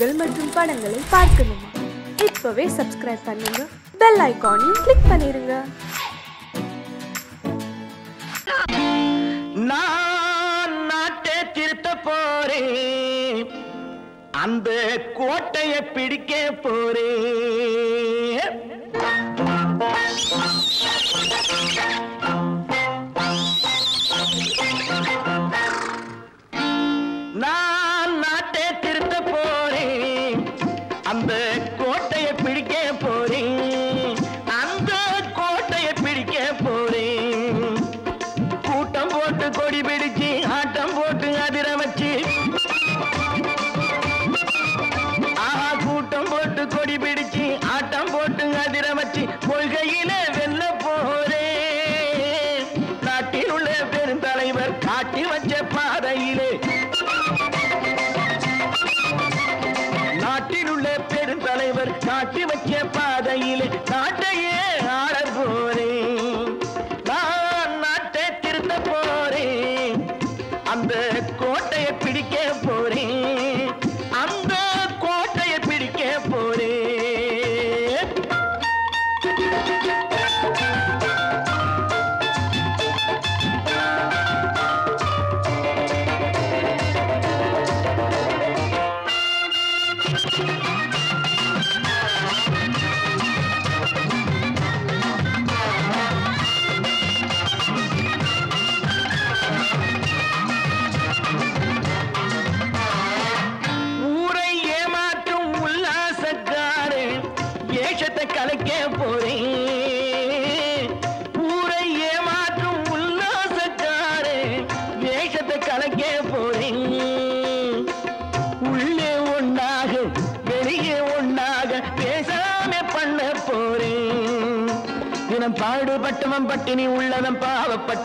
நிகழ்ச்சிகள் மற்றும் படங்களை பார்க்கணுமா? இப்பவே சப்ஸ்கிரைப் பண்ணுங்க. பெல் ஐக்கானையும் கிளிக் பண்ணிருங்க. நான் நாட்டை திருத்த போறேன். அந்த கோட்டையை பிடிக்க போறேன்.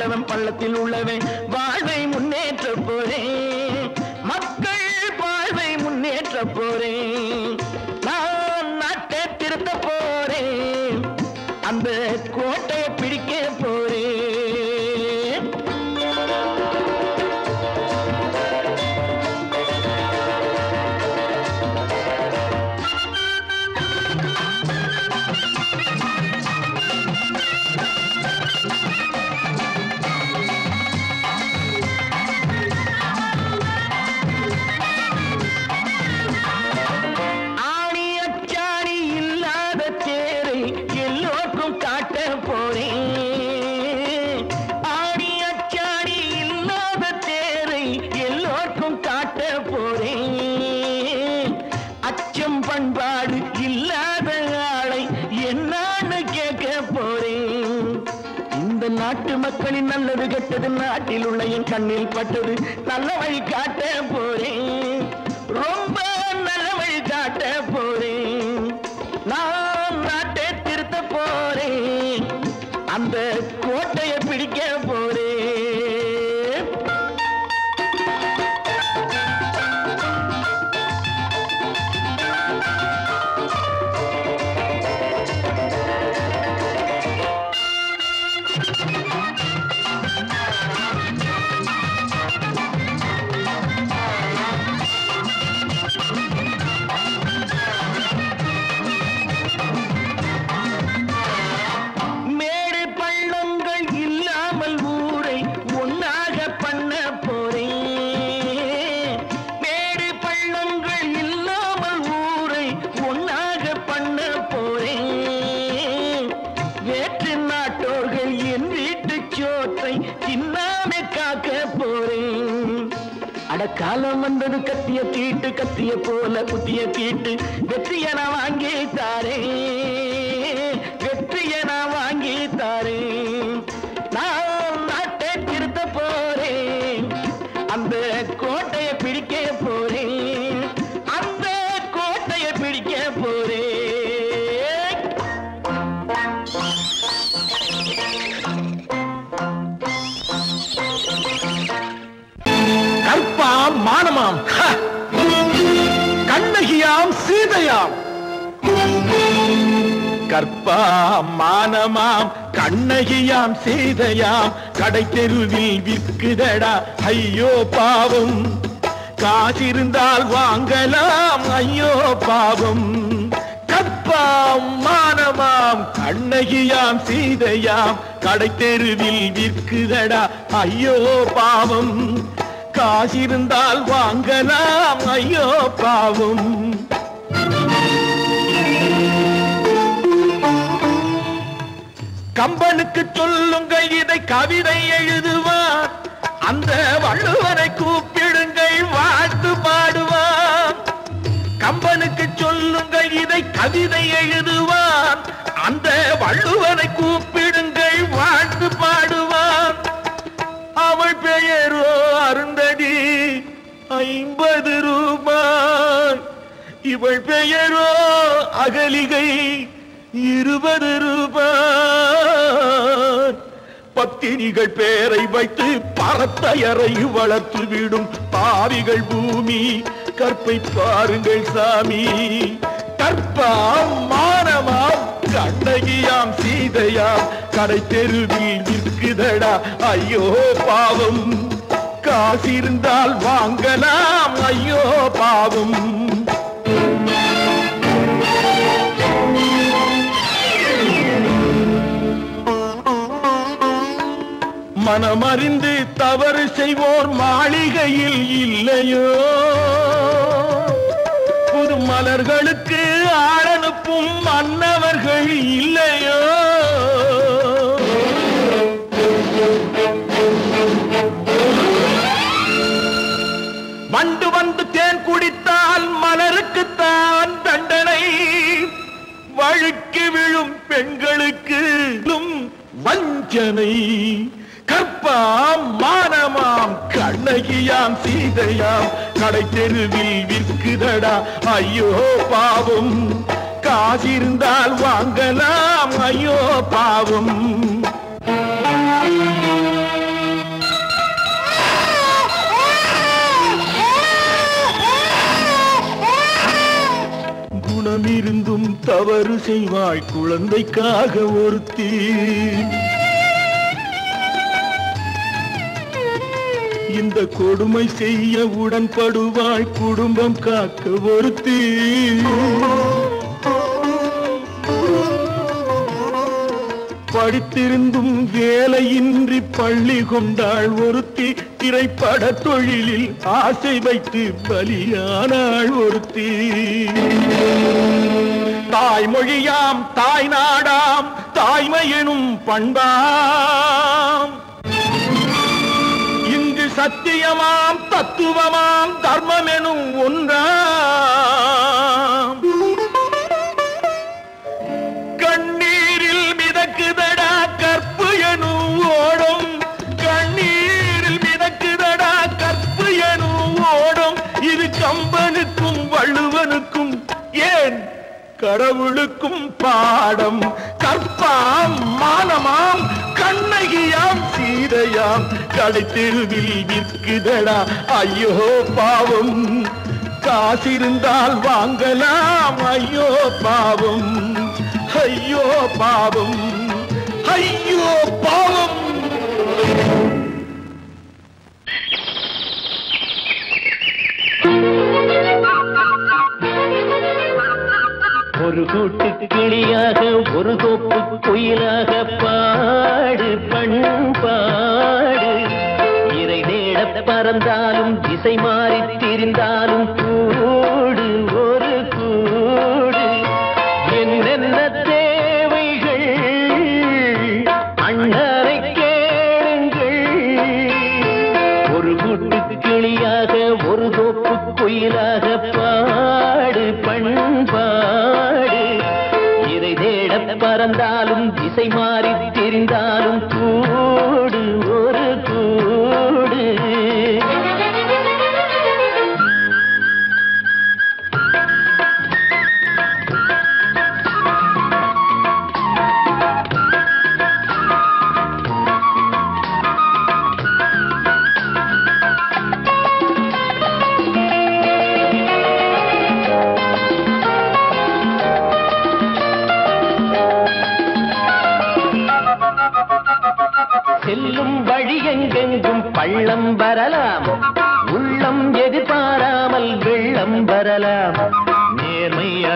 பட்டவன் பள்ளத்தில் உள்ளவன். கட்டில் உள்ள என் கண்ணில் பட்டது. நல்ல வழி காட்ட போறேன். கத்திய போல குத்திய தீட்டு வெற்றிய நான் வாங்கி தாரேன் கற்பாம் மானமாம் கண்ணகியாம் சீதையாம் கடை தெருவில் விற்குதடா ஐயோ பாவம். காசிருந்தால் வாங்கலாம் ஐயோ பாவம். கற்பாம் மானமாம் கண்ணகியாம் சீதையாம் கடை தெருவில் விற்குதடா ஐயோ பாவம். காசிருந்தால் வாங்கலாம் ஐயோ பாவம். கம்பனுக்கு சொல்லுங்கள் இதை கவிதை எழுதுவார். அந்த வள்ளுவரை கூப்பிடுங்கள் வாழ்த்து பாடுவார். கம்பனுக்கு சொல்லுங்கள் இதை கவிதை எழுதுவார். அந்த வள்ளுவரை கூப்பிடுங்கள் வாழ்த்து பாடுவார். அவள் பெயரோ அருந்ததி ஐம்பது ரூபாய். இவள் பெயரோ அகலிகை இருபது ரூபாய். பத்தினிகள் பேரை வைத்து பரத்தையறை வளர்த்து விடும் பாவிகள் பூமி. கற்பை பாருங்கள் சாமி. கற்பாம் மானமாம் கண்ணகியாம் சீதையாம். கடை தெருவில் நிற்குதடா ஐயோ பாவம். காசிருந்தால் வாங்கலாம் ஐயோ பாவம். மனமறிந்து தவறு செய்வோர் மாளிகையில் இல்லையோ? புது மலர்களுக்கு ஆளனுப்பும் மன்னவர்கள் இல்லையோ? வண்டு வந்து தேன் குடித்தால் மலருக்குத்தான் தண்டனை. வழுக்கி விழும் பெண்களுக்கு வஞ்சனை. கற்பாம் மானமாம் கண்ணகியாம் சீதையாம். கடை தெருவில் விற்குதடா ஐயோ பாவம். காசிருந்தால் வாங்கலாம் ஐயோ பாவம். குணமிருந்தும் தவறு செய்வாய் குழந்தைக்காக ஒருத்தி. இந்த கொடுமை செய்ய உடன்படுவாய். குடும்பம் காக்க ஒருத்தி. படித்திருந்தும் வேலையின்றி பள்ளி கொண்டாள் ஒருத்தி. திரைப்பட தொழிலில் ஆசை வைத்து பலியானாள் ஒருத்தி. தாய்மொழியாம் தாய் நாடாம் தாய்மையெனும் பண்பாம். சத்தியமாம் தத்துவமாம் தர்மம் எனும் ஒன்றாம் கண்ணீரில் மிதக்குதடா கற்பு எனும் ஓடும். கண்ணீரில் மிதக்குதடா கற்பு எனும் ஓடும். இது கம்பனுக்கும் வள்ளுவனுக்கும் ஏன் கடவுளுக்கும் பாடம். கற்பாம் மானமாம் கண்ணகியாம் சீதையாம். கடைத்தெருவில் விற்குதடா ஐயோ பாவம். காசிருந்தால் வாங்கலாம் ஐயோ பாவம். ஐயோ பாவம். ஐயோ பாவம். Thank you. ஒரு கூட்டு கிளியாக ஒரு தோப்பு குயிலாக பாடு பண்பாடு இறை தேட பறந்தாலும் திசை மாறி திரிந்தாலும் கூ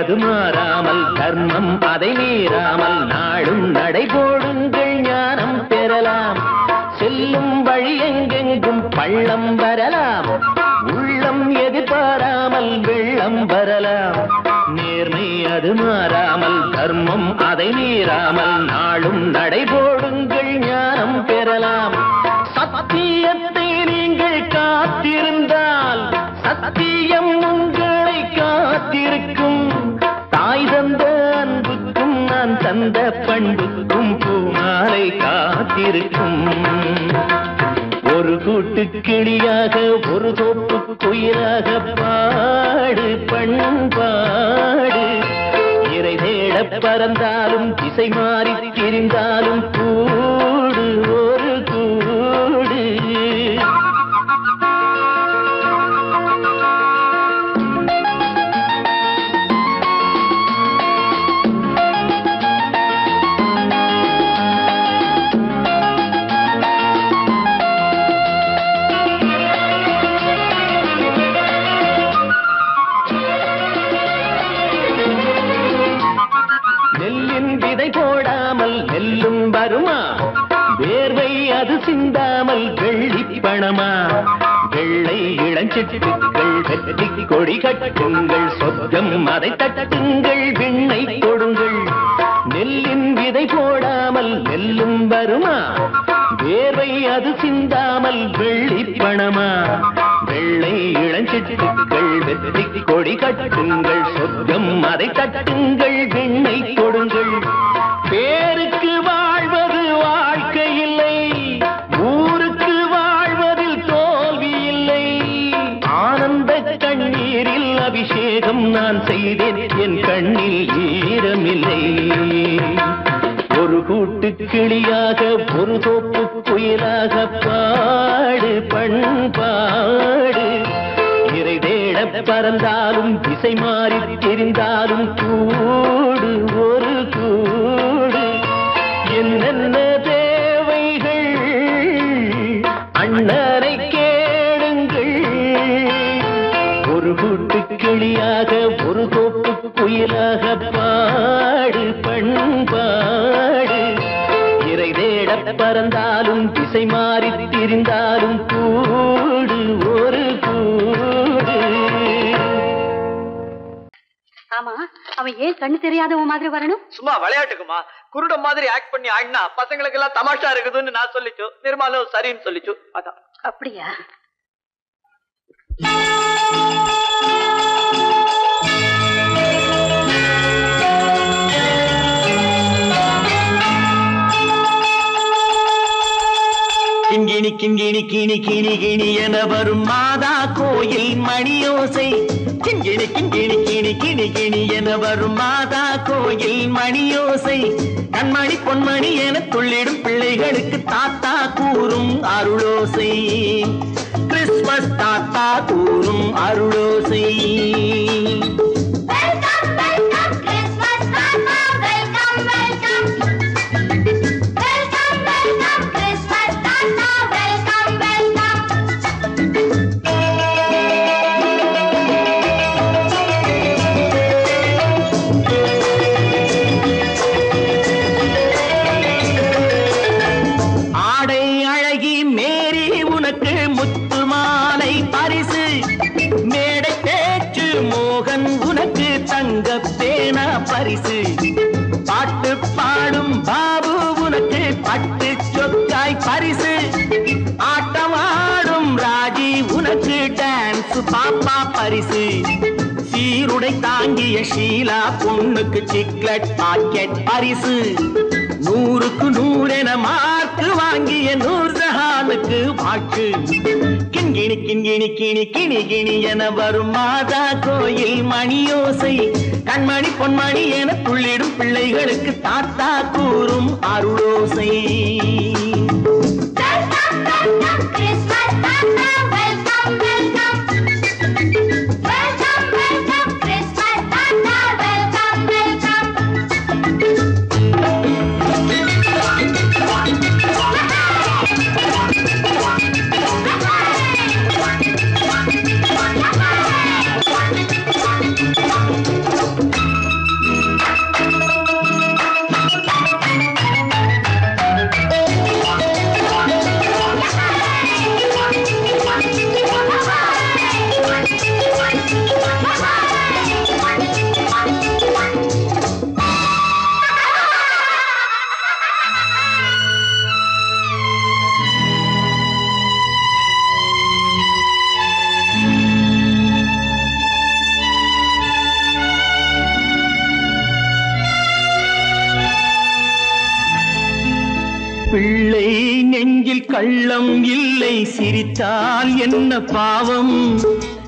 தடுமாறாமல் தர்மம் அதை மீறாமல் நாடும் நடைபோடுங்கள் ஞானம் பெறலாம். செல்லும் வழி எங்கெங்கும் பள்ளம் வரலாம். உள்ளம் எதிர்பாராமல் வெள்ளம் வரலாம். நேர்மை அது மாறாமல் தர்மம் அதை மீறாமல் நாளும் நடை போடுங்கள் ஞானம் பெறலாம். சத்தியத்தை நீங்கள் காத்திருந்தால் சத்தியம் உங்களை காத்திருக்கும். நான் பண்புக்கும் பூமாலை காத்திருக்கும். ஒரு கூட்டு கிளியாக ஒரு தோப்பு குயிலாக பாடு பண்பாடு. இறை தேட பறந்தாலும் திசை மாறி திரிந்தாலும் கூடு ஒரு கூடு. இளஞ்சிட்டுக்கள் வெற்றி கொடி கட்டுங்கள் சொர்க்கம் அதை தட்டுங்கள் விண்ணை கொடுங்கள். நெல்லின் விதை போடாமல் நெல்லும் வருமா? வேர்வை அது சிந்தாமல் வெள்ளி பணமா? வெள்ளை இளஞ்சிட்டுக்கள் வெற்றி கொடி கட்டுங்கள் சொர்க்கம் அதை தட்டுங்கள் விண்ணை கொடுங்கள். பேருக்கு வாழ்வது அபிஷேகம் நான் செய்தேன் என் கண்ணில் ஈரமில்லை. ஒரு கூட்டு கிளியாக ஒரு தோப்பு புயலாக பாடு பண்பாடு. இறை தேட பறந்தாலும் திசை மாறி தெரிந்தாலும் கூடு ஒரு கூடு. என்னென்ன கிளியாக ஒரு தோப்பு குயிலாக பாடு பண்பாடு. இறை தேட பறந்தாலும் திசை மாறி திரிந்தாலும் கூடு ஒரு கூடு. ஆமா அவன் ஏன் கண்ணு தெரியாதவன் மாதிரி வரணும்? சும்மா விளையாட்டுக்குமா? குருட மாதிரி ஆக்ட் பண்ணி ஆடினா பசங்களுக்கு எல்லாம் தமாஷா இருக்குதுன்னு நான் சொல்லிச்சு. நிர்மாலும் சரின்னு சொல்லிச்சு. அதான். அப்படியா? கிண்கிணி கிண்கிணி கிணி கிணி கிணி என வரும் மாதா கோயில் மணியோசை. கிண்கிணி கிண்கிணி கிணி கிணி கிணி என வரும் மாதா கோயில் மணியோசை. கண்மணி பொன்மணி என துள்ளிடும் பிள்ளைகளுக்கு தாத்தா கூறும் அருளோசை. கிறிஸ்மஸ் தாத்தா கூறும் அருளோசை. பரிசு பாட்டு பாடும் பாபு உனக்கு பட்டு சொக்காய் பரிசு. ஆட்டம் ஆடும் ராஜி உனக்கு டான்ஸ் பாப்பா பரிசு. சீருடை தாங்கிய ஷீலா பொண்ணுக்கு சிக்லெட் பாக்கெட் பரிசு. நூறுக்கு நூறென மார்க்கு வாங்கிய நூர்ஜஹானுக்கு வாக்கு கிண்கிணி கிணி கிணி கிணி கிணி என வரும் மாதா கோயில் மணியோசை. கண்மணி பொன்மணி என துள்ளிடும் பிள்ளைகளுக்கு தாத்தா கூறும் அருளோசை. சிரித்தால் என்ன பாவம்?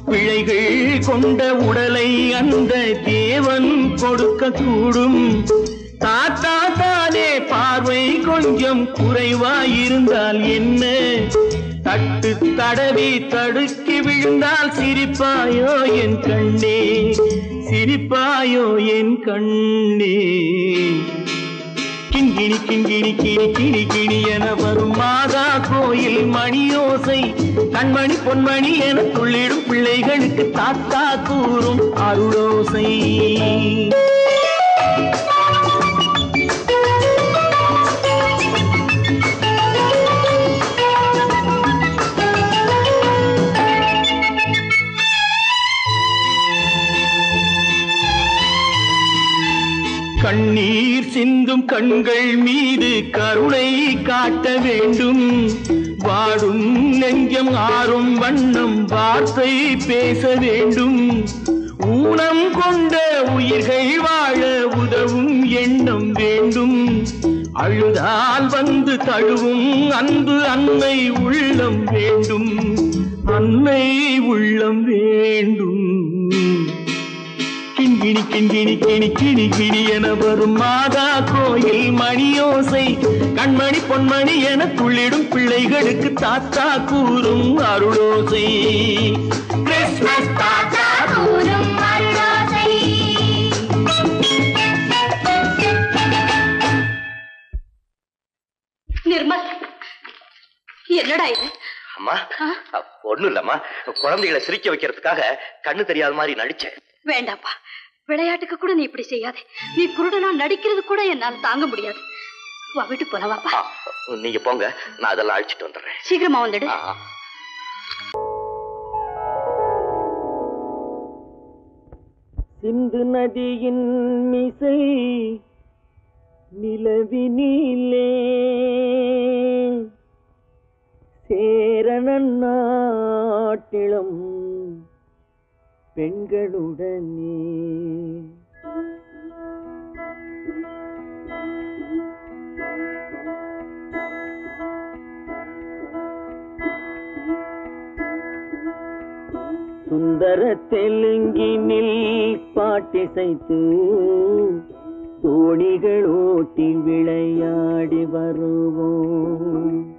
பிழைகள் கொண்ட உடலை அந்த தேவன் கொடுக்க கூடும். தாத்தா தானே பார்வை கொஞ்சம் குறைவாயிருந்தால் என்ன? தட்டு தடவி தடுக்கி விழுந்தால் சிரிப்பாயோ என் கண்ணே? சிரிப்பாயோ என் கண்ணே? கிங்கிணி கிங்கிணி கிணி கிணி கிணி என வரும் மாதா கோயில் மணியோசை. கண்மணி பொன்மணி என துள்ளிடும் பிள்ளைகளுக்கு தாத்தா கூறும் அருளோசை. சிந்தும் கண்கள் மீது கருணை காட்ட வேண்டும். வாடும் நெஞ்சம் ஆறும் வண்ணம் வார்த்தை பேச வேண்டும். ஊனம் கொண்ட உயிர்கள் வாழ உதவும் எண்ணம் வேண்டும். அழுதால் வந்து தழுவும் அன்பு அன்னை உள்ளம் வேண்டும். அன்னை உள்ளம் வேண்டும். கிண்கிணி கிண்கிணி கிணி கிணி கிணி என வரும் மாதா கோயில் மணியோசை. கண்மணி பொன்மணி என துள்ளிடும் பிள்ளைகளுக்கு தாத்தா கூறும் அருளோசை. கிறிஸ்மஸ் தாத்தா கூறும் அருளோசை. நிர்மல் என்னடா இது? அம்மா ஒண்ணும் இல்லம்மா குழந்தைகளை சிரிக்க வைக்கிறதுக்காக கண்ணு தெரியாத மாதிரி நடிச்சேன். வேண்டாப்பா விளையாட்டுக்கு கூட நீ இப்படி செய்யாதே. நீ குருடனா நடிக்கிறது கூட என்னால தாங்க முடியாது. வா வீட்டு போலவாப்பா நீங்க போங்க. நான் அதெல்லாம் அழிச்சிட்டு வந்துடுறேன். சீக்கிரமா வந்துடு. சிந்து நதியின் மிசை நிலவினிலே சேரணன் நாட்டிளம் பெண்களுடனே. சுந்தர தெலுங்கினில் பாட்டிசைத்து தோணிகள் ஓட்டி விளையாடி வருவோம்.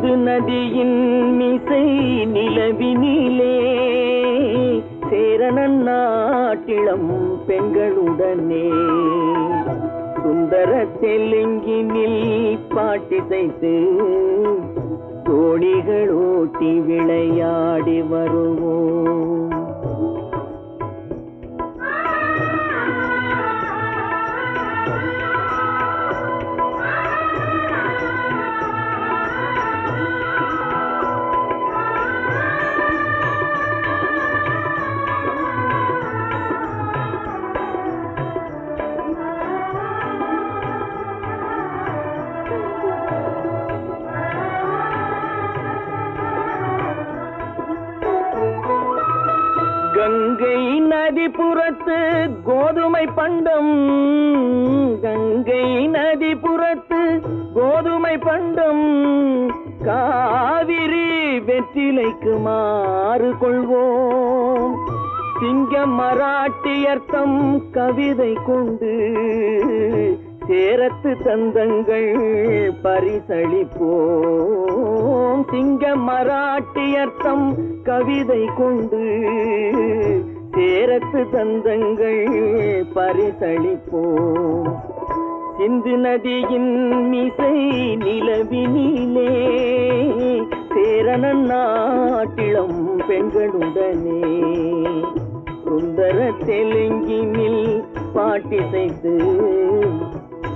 சிந்து நதியின் மிசை நிலவினிலே. சேரணன் நாட்டிளம் பெண்களுடனே. சுந்தர தெலுங்கினில் பாட்டிசைத்து தோணிகள் ஓட்டி விளையாடி வருவோம். கவிதை கொண்டு சேரத்து தந்தங்கள் பரிசளிப்போம். சிந்து நதியின் மிசை நிலவினிலே சேரணன் நாட்டிளம் பெண்களுடனே. சுந்தர தெலுங்கினில் பாட்டிசைத்து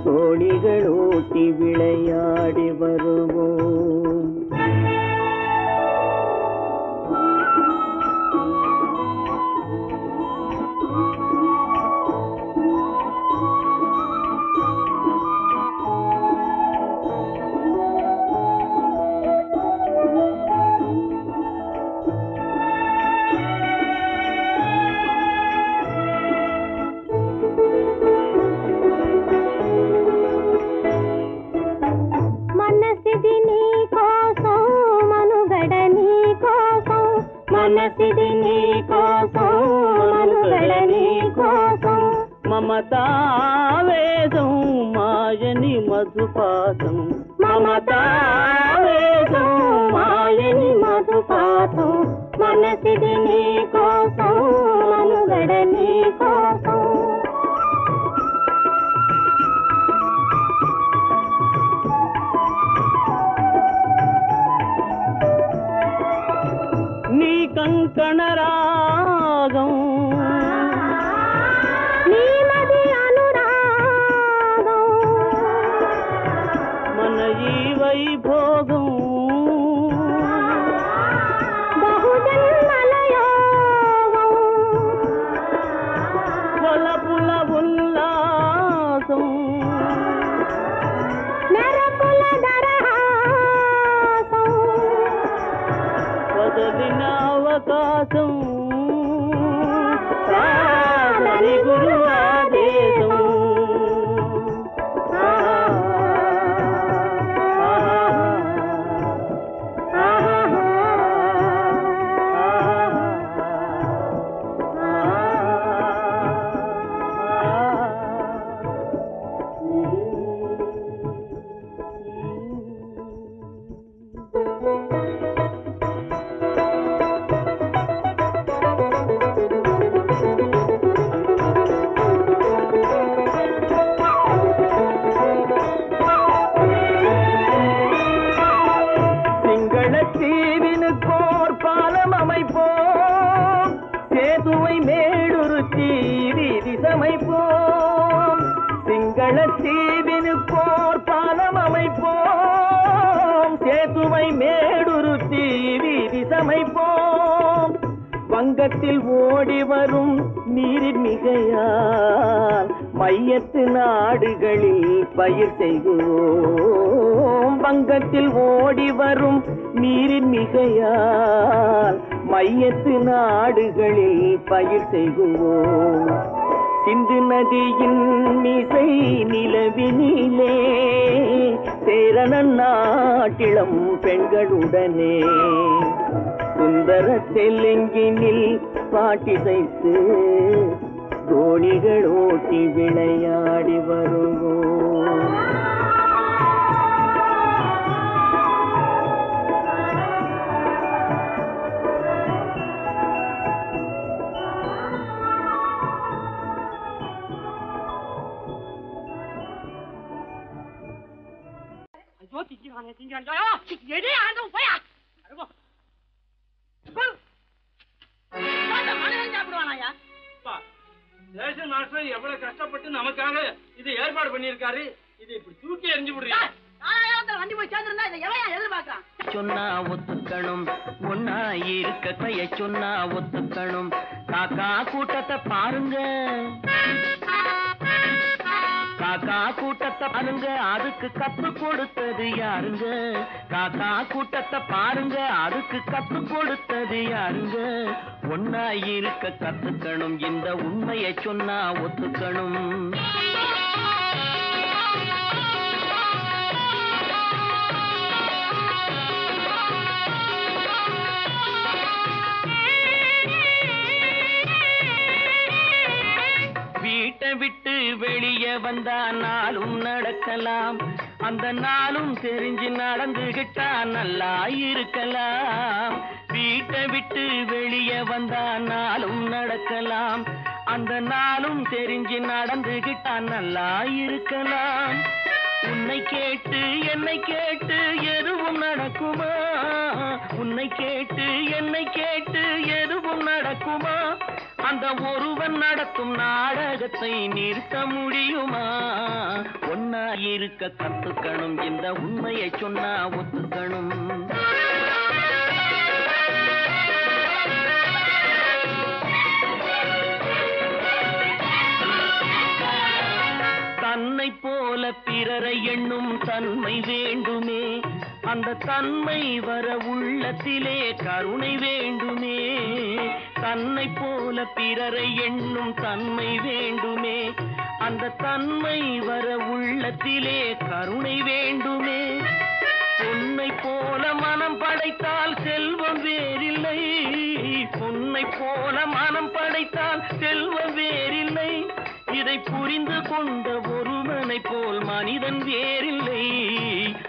தோணிகள் ஓட்டி விளையாடி வருவோம். அமைப்போம் வங்கத்தில் ஓடி வரும் நீரின் மிகையால் மையத்து நாடுகளில் பயிர் செய்கிறோம் வங்கத்தில் ஓடி வரும் நீரின் மிகையால் மையத்து நாடுகளில் பயிர் செய்கிறோம் சிந்து நதியின் மிசை நிலவினிலே சேரணன் நாட்டிளம் பெண்களுடனே சுந்தர தெலுங்கினில் பாட்டிசைத்து தோணிகள் ஓட்டி விளையாடி வருவோம். ஐயோ திங்கிறானே திங்கிறான் எடு சி, போயா ரேஷன் மாஸ்டர் எவ்வளவு கஷ்டப்பட்டு நமக்காக இது ஏற்பாடு பண்ணியிருக்காரு இது இப்படி தூக்கி எறிஞ்சு விடுறீங்க. வண்டி போய் சேர்ந்திருந்தா இதை எவன் எதிர்பார்க்கறான்? சொன்னா ஒத்துக்கணும் ஒன்னா இருக்க கைய சொன்னா ஒத்துக்கணும். காக்கா கூட்டத்தை பாருங்க. காக்கா கூட்டத்தை பாருங்க அதுக்கு கத்து கொடுத்தது யாருங்க? காக்கா கூட்டத்தை பாருங்க அதுக்கு கத்து கொடுத்தது யாருங்க? ஒன்னா இருக்க கத்துக்கணும் இந்த உண்மையை சொன்னா ஒத்துக்கணும். வெளியே வந்தா நாளும் நடக்கலாம். அந்த நாளும் தெரிஞ்சு நடந்துகிட்டா நல்லா இருக்கலாம். வீட்டை விட்டு வெளியே வந்தா நாளும் நடக்கலாம். அந்த நாளும் தெரிஞ்சு நடந்துகிட்டா நல்லா இருக்கலாம். உன்னை கேட்டு என்னை கேட்டு எதுவும் நடக்குமா? உன்னை கேட்டு என்னை கேட்டு எதுவும் நடக்குமா? அந்த ஒருவன் நடத்தும் நாடகத்தை நிறுத்த முடியுமா? ஒன்னா இருக்க கத்துக்கணும் இந்த உண்மையை சொன்னா ஒத்துக்கணும். தன்னை போல பிறரை எண்ணும் தன்மை வேண்டுமே. அந்த தன்மை வர உள்ளத்திலே கருணை வேண்டுமே. தன்னை போல பிறரை எண்ணும் தன்மை வேண்டுமே. அந்த தன்மை வர உள்ளத்திலே கருணை வேண்டுமே. பொன்னை போல மனம் படைத்தால் செல்வம் வேறில்லை. பொன்னை போல மனம் படைத்தால் செல்வம் கொண்ட ஒருவனை போல் மனிதன் வேறில்லை.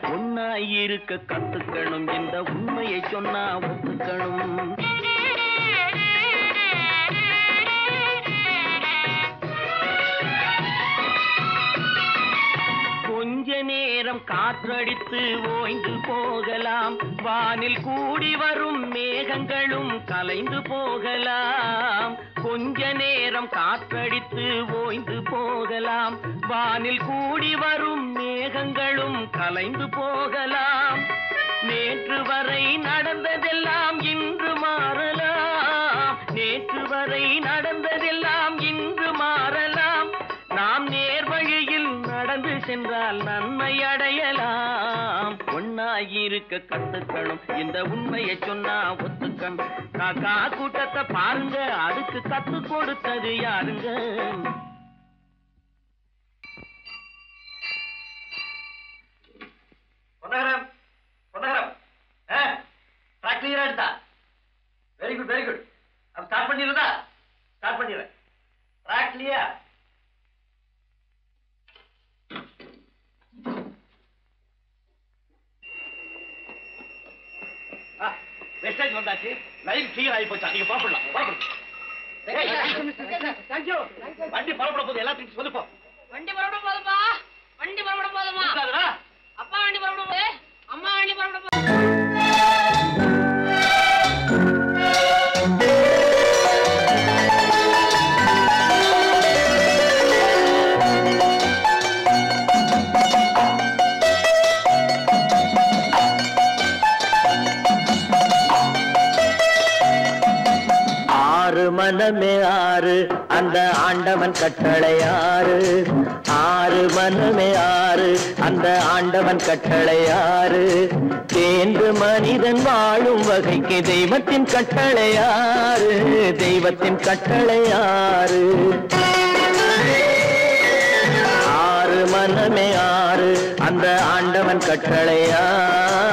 ஒன்னாயிருக்க கத்துக்கணும் இந்த உண்மையை சொன்னா ஒத்துக்கணும். கொஞ்ச நேரம் காற்றடித்து ஓய்ந்து போகலாம். வானில் கூடி வரும் மேகங்களும் கலைந்து போகலாம். கொஞ்ச நேரம் காற்றடித்து ஓய்ந்து போகலாம். வானில் கூடி வரும் மேகங்களும் கலைந்து போகலாம். நேற்று வரை நடந்ததெல்லாம் சென்றால் நன்மை அடையலாம். ஒன்னாயிருக்க கத்துக்கணும். இந்த உண்மையை சொன்னா ஒத்துக்கணும். காக்கா கூட்டத்தை பாருங்க. அதுக்கு கத்து கொடுத்தது யாருங்க? வெரி குட் வெரி குட் அப்ப ஸ்டார்ட் பண்ணிடுறதா? ஸ்டார்ட் பண்ணிடுறேன். ட்ராக் மெசேஜ் வந்தாச்சு. லைன் கிளியர் ஆகி போச்சா? நீங்க புறப்படலாம். வண்டி புறப்பட போது எல்லாத்தையும் சொல்லுப்போம் வண்டி புறப்பட போதுப்பா. வண்டி புறப்பட போதுமா? அப்பா வண்டி புறப்பட போது? அம்மா வண்டி புறப்பட மனமே ஆறு அந்த ஆண்டவன் கட்டளை ஆறு ஆறு மனமே ஆறு அந்த ஆண்டவன் கட்டளை ஆறு தேர்ந்து மனிதன் வாழும் வகைக்கு தெய்வத்தின் கட்டளை ஆறு தெய்வத்தின் கட்டளை ஆறு ஆறு மனமே ஆறு அந்த ஆண்டவன் கட்டளை ஆறு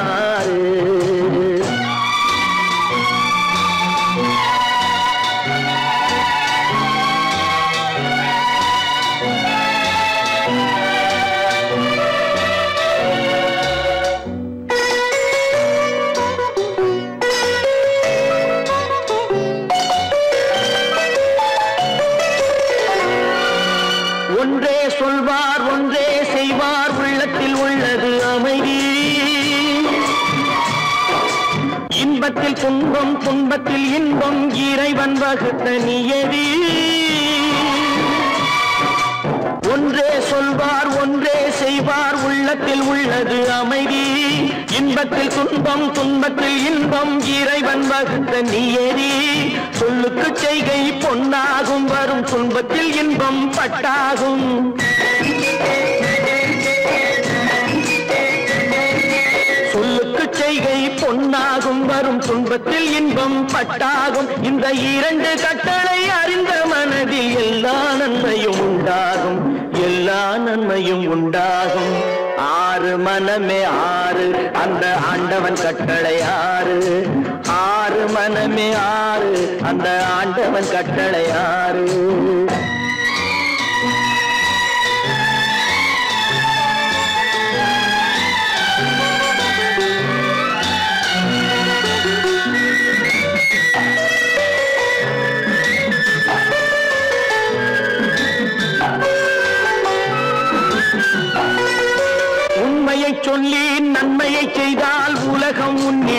துன்பம் துன்பத்தில் இன்பம் இறைவன் வகுத்த நியதி. ஒன்றே சொல்வார் ஒன்றே செய்வார் உள்ளத்தில் உள்ளது அமைதி. இன்பத்தில் துன்பம் துன்பத்தில் இன்பம் இறைவன் வகுத்த நியதி. சொல்லுக்கு செய்கை பொன்னாகும் வரும் துன்பத்தில் இன்பம் பட்டாகும். துன்பத்தில் இன்பம் பட்டாகும். இந்த இரண்டு கட்டளை அறிந்த மனதில் எல்லா நன்மையும் உண்டாகும். எல்லா நன்மையும் உண்டாகும். ஆறு மனமே ஆறு அந்த ஆண்டவன் கட்டளை ஆறு. ஆறு மனமே ஆறு அந்த ஆண்டவன் கட்டளை ஆறு.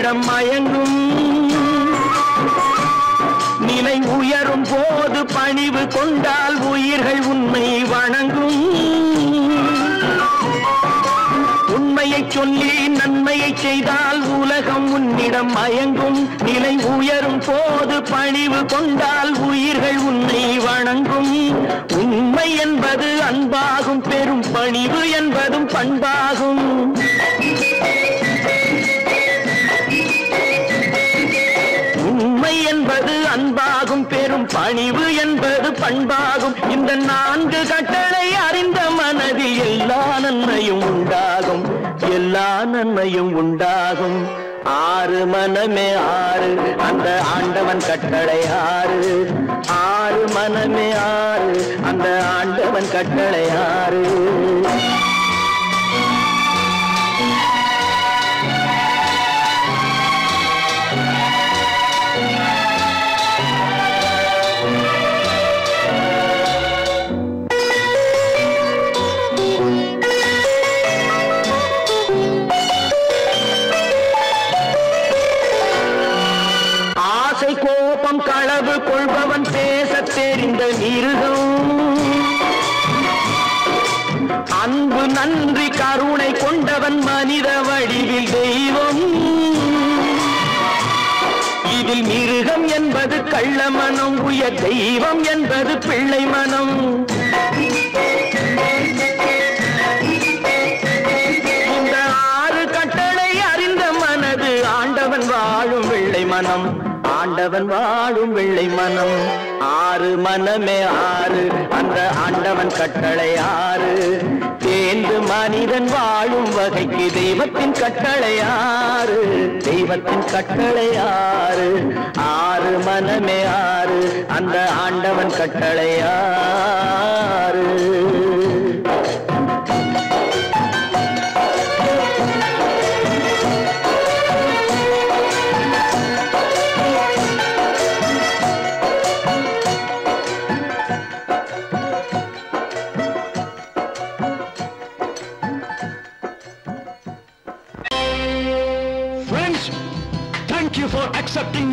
உலகம் மயங்கும். நிலை உயரும் போது பணிவு கொண்டால் உயிர்கள் உண்மை வணங்கும். உண்மையை சொல்லி நன்மையை செய்தால் உலகம் உன்னிடம் மயங்கும். நிலை உயரும் போது பணிவு கொண்டால் உயிர்கள் உன்னை வணங்கும். உண்மை என்பது அன்பாகும் பெரும் பணிவு என்பதும் பண்பாகும். என்பது அன்பாகும். பெரும் பணிவு என்பது பண்பாகும். இந்த நான்கு கட்டளை அறிந்த மனதில் எல்லா நன்மையும் உண்டாகும். எல்லா நன்மையும் உண்டாகும். ஆறு மனமே ஆறு. அந்த ஆண்டவன் கட்டளை ஆறு. ஆறு மனமே ஆறு. அந்த ஆண்டவன் கட்டளை ஆறு. நன்றி கருணை கொண்டவன் மனித வடிவில் தெய்வம். இதில் மிருகம் என்பது கள்ள மனம் உயர் தெய்வம் என்பது பிள்ளை மனம். இந்த ஆறு கட்டளை அறிந்த மனது ஆண்டவன் வாழும் வெள்ளை மனம். ஆண்டவன் வாழும் வெள்ளை மனம். ஆறு மனமே ஆறு அந்த ஆண்டவன் கட்டளை ஆறு. இது மனிதன் வாழும் வகைக்கு தெய்வத்தின் கட்டளையாறு. தெய்வத்தின் கட்டளையாறு. ஆறு மனமே ஆறு. அந்த ஆண்டவன் கட்டளையாறு.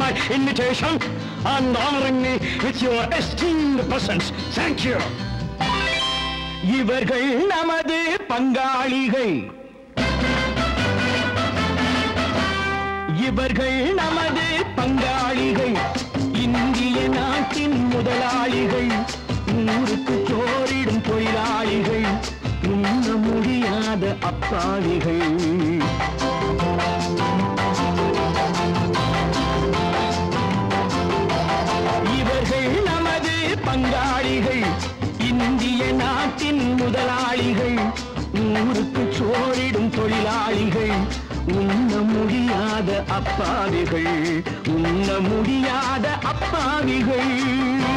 My invitation and honoring me with your esteemed presence. Thank you. இவர்கள் நமது பங்காளிகள். இவர்கள் நமது பங்காளிகள். இந்திய நாட்டின் முதலாளிகள். ஊருக்கு சோரிடும் தொழிலாளிகள். உண்ண முடியாத அப்பாவிகள். ஊருக்கு சோரிடும் தொழிலாளிகள். உண்ண முடியாத அப்பாவிகள். உண்ண முடியாத அப்பாவிகள்.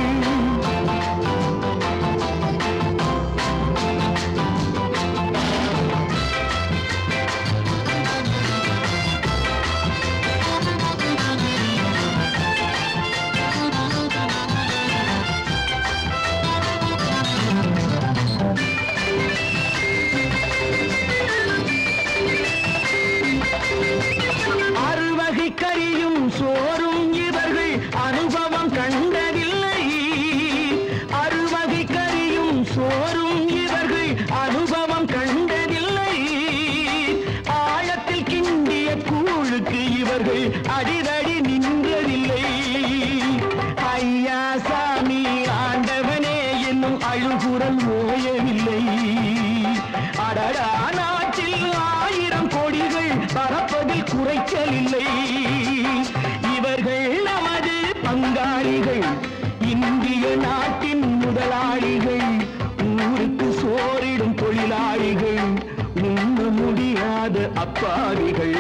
இவர்கள் நமது பங்காளிகள் இந்திய நாட்டின் முதலாளிகள் ஊருக்கு சோறிடும் தொழிலாளிகள் உண்ண முடியாத அப்பாவிகள்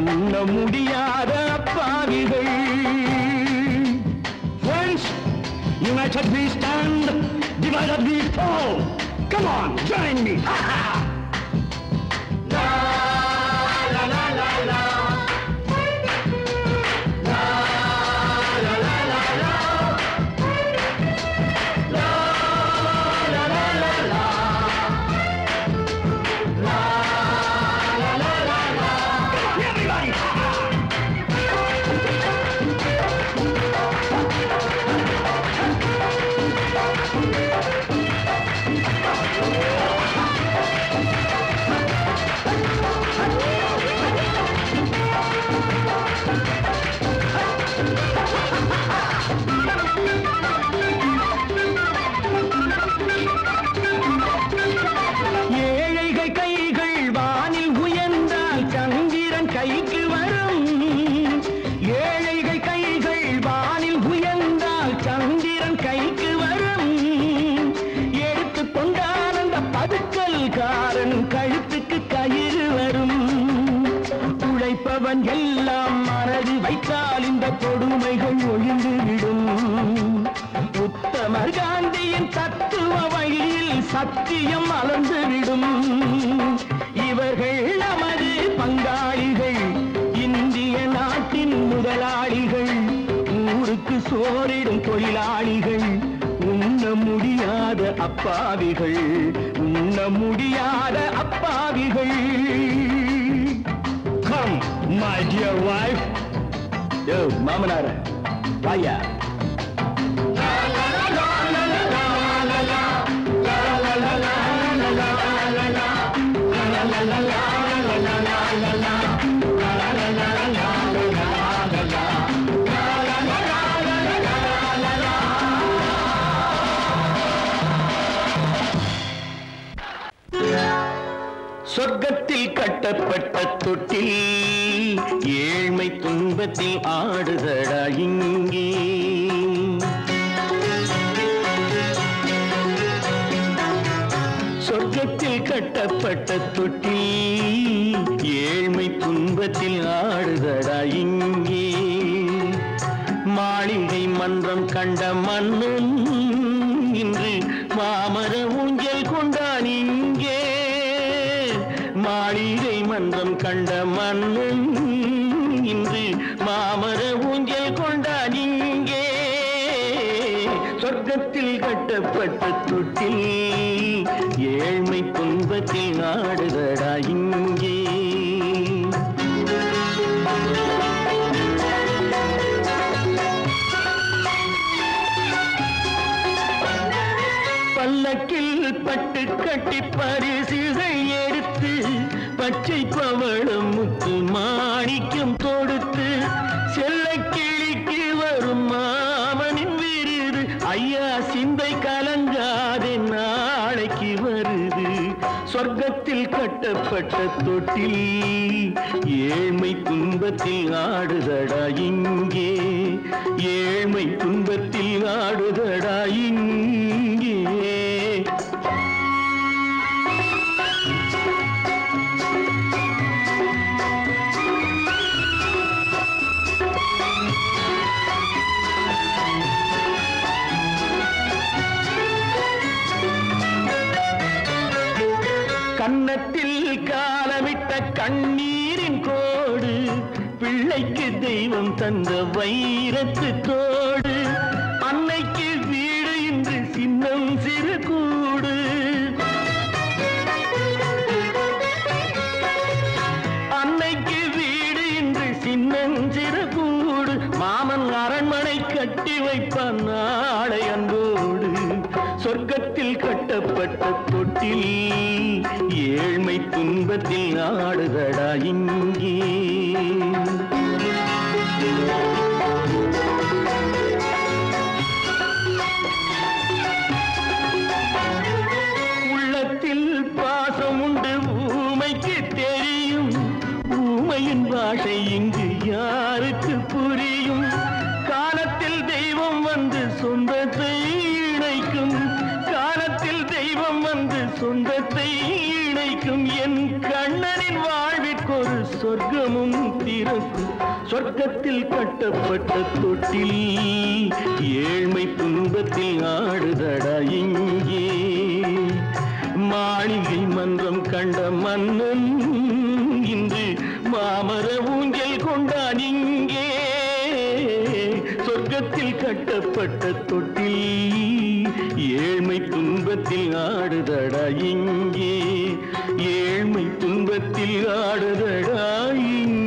உண்ண முடியாத அப்பாவிகள் united we stand, divided we fall. Come on, join me. Ha ha! வழியில் சத்தியம் மலர்ந்துவிடும் இவர்கள் நமது பங்காளிகள் இந்திய நாட்டின் முதலாளிகள். ஊருக்கு சோறிடும் தொழிலாளிகள் உண்ண முடியாத அப்பாவிகள் உண்ண முடியாத அப்பாவிகள். கம் மை டியர் வைஃப் யோ மாமனார வாயா. துன்பத்தில் ஆடுதடா இங்கே. சொர்க்கத்தில் கட்டப்பட்ட தொட்டி ஏழ்மை துன்பத்தில் ஆடுதடா இங்கே. மாளிகை மன்றம் கண்ட மன்னன் இன்று மாமர ஊஞ்சல் கொண்டான் இங்கே. மாளிகை மன்றம் கண்ட மன்னன் கட்டப்பட்ட தொட்டில் ஏழ்மை துன்பத்தில் நாடுதடா இங்கே. பல்லக்கில் பட்டு கட்டி பரிசிசை எடுத்து பச்சை பவளம் முத்துமா கட்டப்பட்ட தொட்டில் ஏழ்மை துன்பத்தில் ஆடுதடா இங்கே. ஏழ்மை துன்பத்தில் ஆடுதடா இங்கே. தெய்வம் தந்த வைரத்து தோடு. அன்னைக்கு வீடு இன்று சின்னம் சிறு கூடு அன்னைக்கு வீடு இன்று சின்னஞ்சிறு கூடு மாமன் அரண்மனை கட்டி வைப்பான் நாளை அன்போடு. சொர்க்கத்தில் கட்டப்பட்ட தொட்டில் ஏழ்மை துன்பத்தில் ஆடுதடா இங்கே. சொந்தத்தை இணைக்கும் என் கண்ணனின் வாழ்விற்கொரு சொர்க்கமும் திறக்கும் சொர்க்கத்தில் கட்டப்பட்ட தொட்டில் ஏழ்மை துன்பத்தில் ஆடுதடா இங்கே. மாளிகை மன்றம் கண்ட மன்னன் இன்று மாமர ஊஞ்சல் கொண்டான் இங்கே. சொர்க்கத்தில் கட்டப்பட்ட தொட்டில் ஏழ்மை துன்பத்தில் ஆடுதடா இங்கே. ஏழ்மை துன்பத்தில் ஆடுதடா இங்கே.